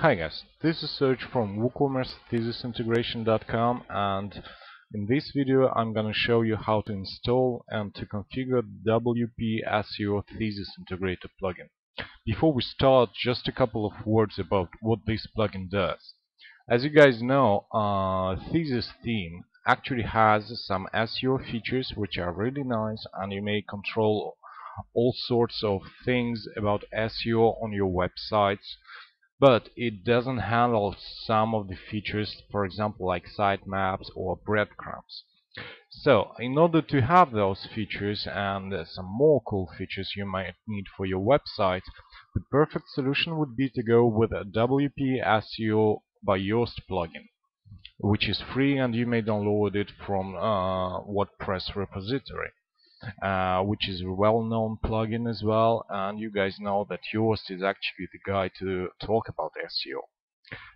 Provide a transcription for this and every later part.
Hi guys, this is Serge from WooCommerce ThesisIntegration.com and in this video I'm gonna show you how to install and to configure WP SEO Thesis Integrator plugin. Before we start, just a couple of words about what this plugin does. As you guys know, uh, Thesis theme actually has some SEO features which are really nice and you may control all sorts of things about SEO on your websites but it doesn't handle some of the features, for example, like sitemaps or breadcrumbs. So, in order to have those features and uh, some more cool features you might need for your website, the perfect solution would be to go with a WP SEO by Yoast plugin, which is free and you may download it from uh, WordPress repository uh, which is a well-known plugin as well and you guys know that Yoast is actually the guy to talk about SEO.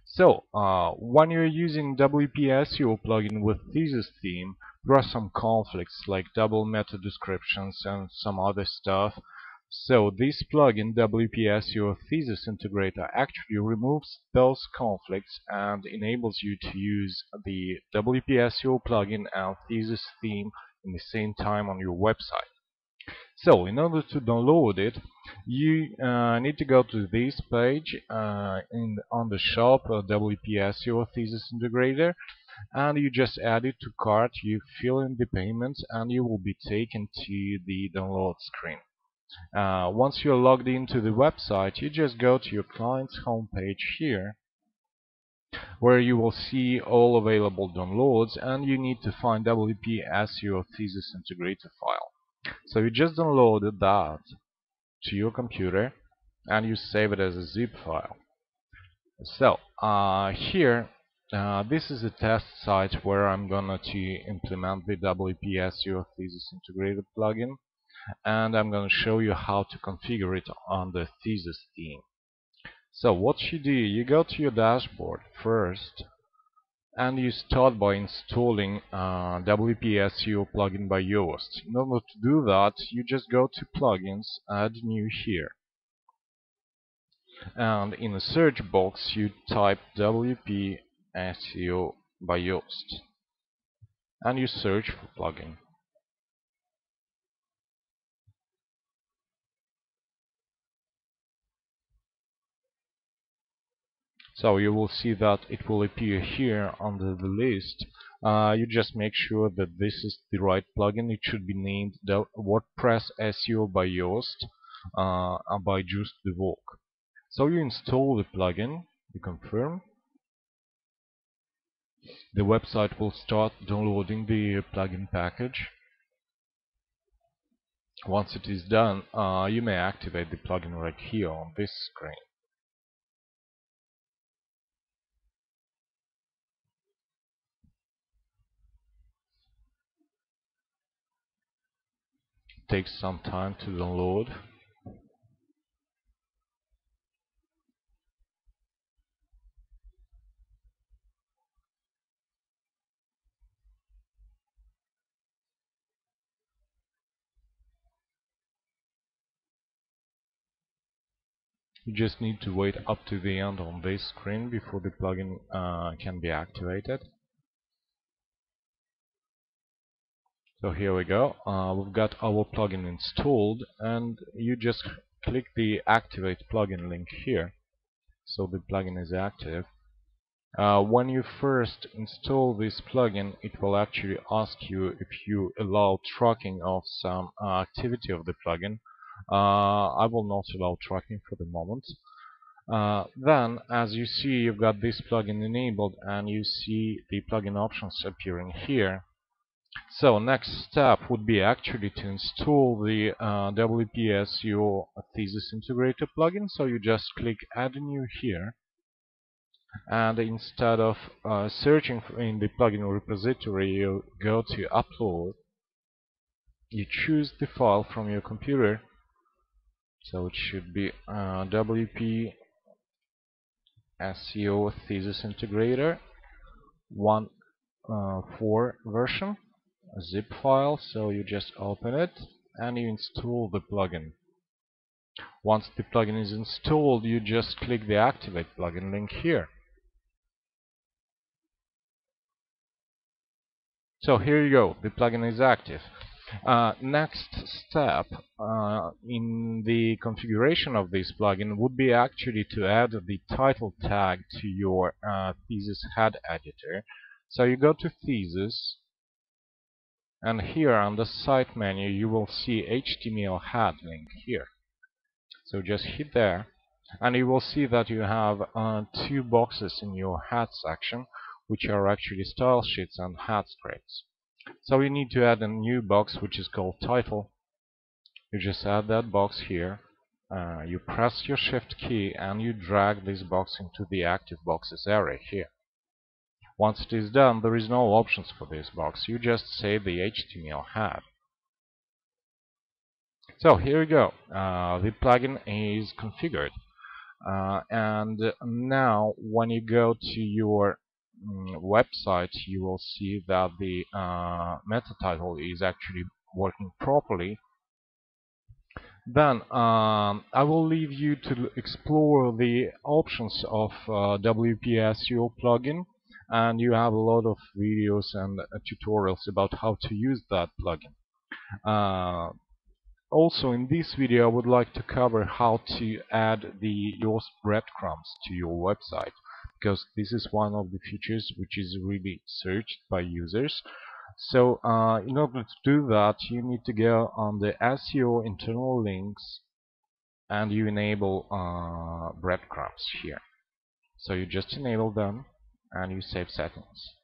So, uh, when you're using WP SEO plugin with Thesis theme, there are some conflicts like double meta descriptions and some other stuff. So this plugin, WP SEO Thesis Integrator, actually removes those conflicts and enables you to use the WP SEO plugin and Thesis theme in the same time on your website. So, in order to download it, you uh, need to go to this page uh, in on the shop uh, WP SEO Thesis Integrator and you just add it to cart, you fill in the payments and you will be taken to the download screen. Uh, once you're logged into the website, you just go to your client's homepage here where you will see all available downloads and you need to find WP SEO Thesis Integrator file. So you just downloaded that to your computer and you save it as a zip file. So uh, here uh, this is a test site where I'm gonna to implement the WP Thesis Integrator plugin and I'm gonna show you how to configure it on the Thesis theme. So what you do, you go to your dashboard first and you start by installing uh, WP SEO plugin by Yoast. In order to do that, you just go to plugins, add new here. And in the search box, you type WP SEO by Yoast. And you search for plugin. So you will see that it will appear here under the list. Uh, you just make sure that this is the right plugin. It should be named the WordPress SEO by Yoast uh, by Joost de Valk. So you install the plugin, you confirm. The website will start downloading the plugin package. Once it is done, uh, you may activate the plugin right here on this screen. Takes some time to download. You just need to wait up to the end on this screen before the plugin uh, can be activated. So here we go. Uh, we've got our plugin installed and you just click the activate plugin link here. So the plugin is active. Uh, when you first install this plugin, it will actually ask you if you allow tracking of some uh, activity of the plugin. Uh, I will not allow tracking for the moment. Uh, then, as you see, you've got this plugin enabled and you see the plugin options appearing here. So next step would be actually to install the uh, WP SEO Thesis Integrator plugin. So you just click Add New here, and instead of uh, searching in the plugin repository, you go to Upload. You choose the file from your computer. So it should be uh, WP SEO Thesis Integrator 1.4 uh, version zip file so you just open it and you install the plugin Once the plugin is installed, you just click the Activate plugin link here. So here you go, the plugin is active. Uh, next step uh, in the configuration of this plugin would be actually to add the title tag to your uh, thesis head editor. So you go to thesis and here on the site menu you will see HTML head link here. So just hit there and you will see that you have uh, two boxes in your head section which are actually style sheets and head scripts. So we need to add a new box which is called title. You just add that box here. Uh, you press your shift key and you drag this box into the active boxes area here. Once it is done, there is no options for this box. You just save the HTML head. So here we go. Uh, the plugin is configured. Uh, and now when you go to your mm, website you will see that the uh, meta title is actually working properly then um, I will leave you to explore the options of uh, WP SEO plugin and you have a lot of videos and uh, tutorials about how to use that plugin. Uh, also in this video I would like to cover how to add the Yoast breadcrumbs to your website because this is one of the features which is really searched by users. So uh, in order to do that you need to go on the SEO internal links and you enable uh, breadcrumbs here. So you just enable them and you save settings.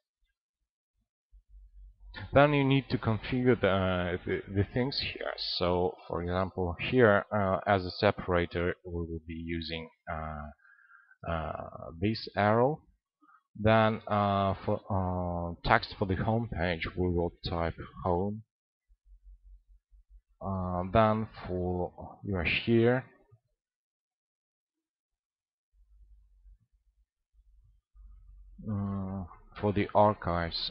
Then you need to configure the, uh, the, the, things here. So, for example, here uh, as a separator, we will be using uh, uh this arrow. Then uh, for uh, text for the home page, we will type home. then for your here, for the archives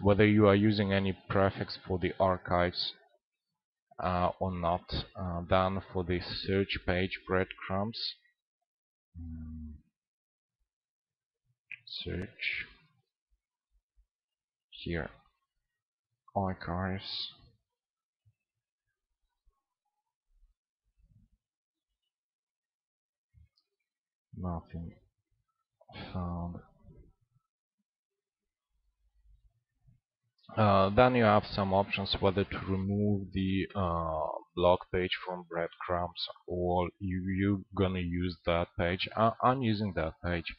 whether you are using any prefix for the archives uh, or not. Uh, then for the search page breadcrumbs, mm. search here archives. Nothing Uh, then you have some options whether to remove the uh, blog page from breadcrumbs or you, you're gonna use that page. I'm using that page.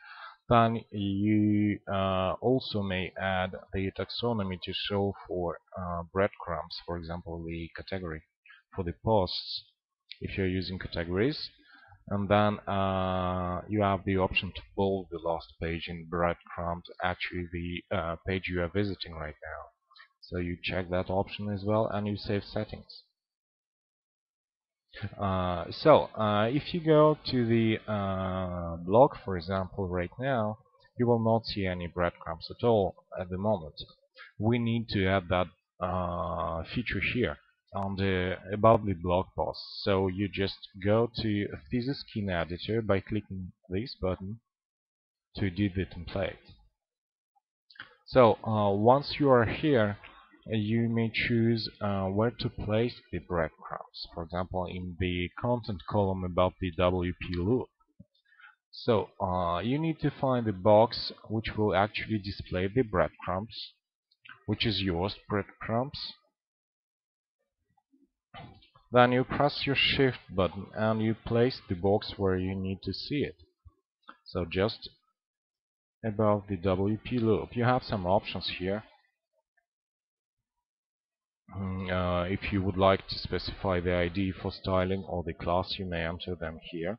Then you uh, also may add the taxonomy to show for uh, breadcrumbs, for example, the category for the posts if you're using categories. And then uh, you have the option to bold the last page in breadcrumbs, actually the uh, page you are visiting right now. So you check that option as well and you save settings. Uh, so uh, if you go to the uh, blog, for example, right now, you will not see any breadcrumbs at all at the moment. We need to add that uh, feature here on the about the blog post. So you just go to Thesis Skin Editor by clicking this button to edit the template. So uh, once you are here, you may choose uh, where to place the breadcrumbs, for example in the content column about the WP loop. So uh, you need to find the box which will actually display the breadcrumbs, which is Yoast breadcrumbs. Then you press your shift button and you place the box where you need to see it. So just above the WP loop. You have some options here Mm, uh, if you would like to specify the ID for styling or the class you may enter them here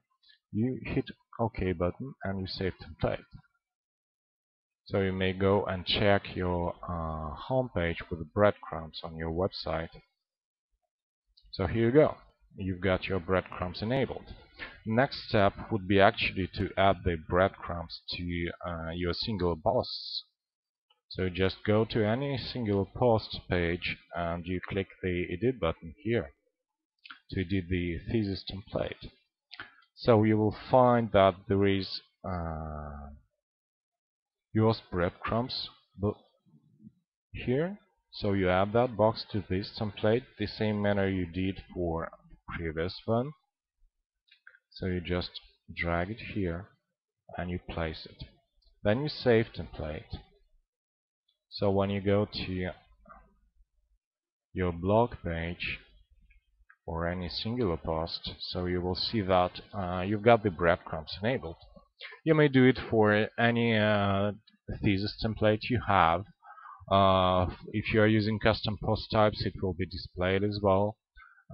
you hit OK button and you save template so you may go and check your uh, homepage with breadcrumbs on your website so here you go you've got your breadcrumbs enabled next step would be actually to add the breadcrumbs to uh, your single posts so just go to any single post page and you click the edit button here. to edit the thesis template. So you will find that there is uh, yoast breadcrumbs here. So you add that box to this template the same manner you did for the previous one. So you just drag it here and you place it. Then you save template. So when you go to your blog page or any singular post, so you will see that uh, you've got the breadcrumbs enabled. You may do it for any uh, thesis template you have. Uh, if you are using custom post types, it will be displayed as well.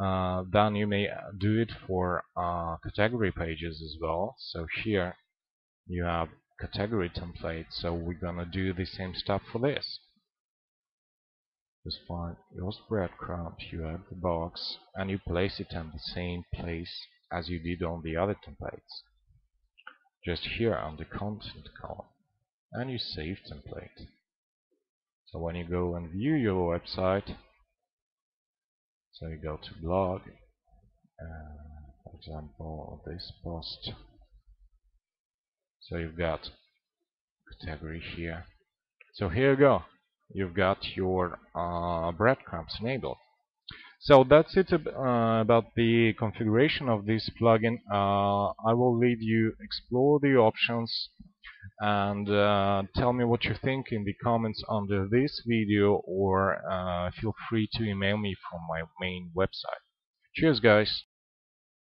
Uh, then you may do it for uh, category pages as well. So here you have category template so we're gonna do the same stuff for this. Just find your breadcrumb you add the box and you place it in the same place as you did on the other templates. Just here on the content column. And you save template so when you go and view your website so you go to blog uh, for example this post. So you've got category here. So here you go. You've got your uh, breadcrumbs enabled. So that's it uh, about the configuration of this plugin. Uh, I will leave you explore the options and uh, tell me what you think in the comments under this video or uh, feel free to email me from my main website. Cheers guys